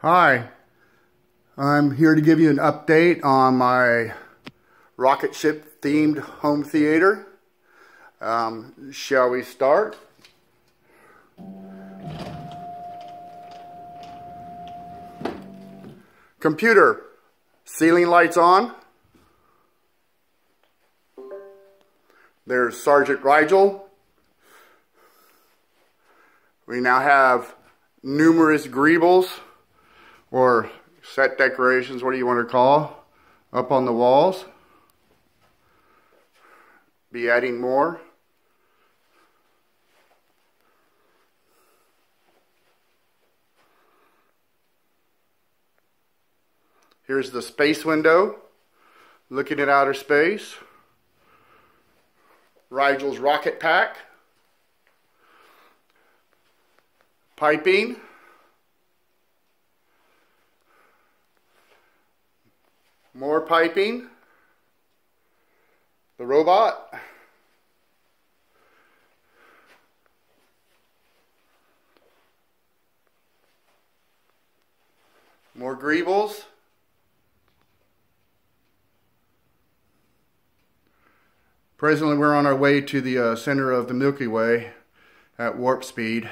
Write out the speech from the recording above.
Hi, I'm here to give you an update on my rocket ship themed home theater. Um, shall we start? Computer, ceiling lights on. There's Sergeant Rigel. We now have numerous greebles or set decorations, what do you want to call, up on the walls. Be adding more. Here's the space window, looking at outer space. Rigel's rocket pack. Piping. More piping. The robot. More greebles. Presently we're on our way to the uh, center of the Milky Way at warp speed.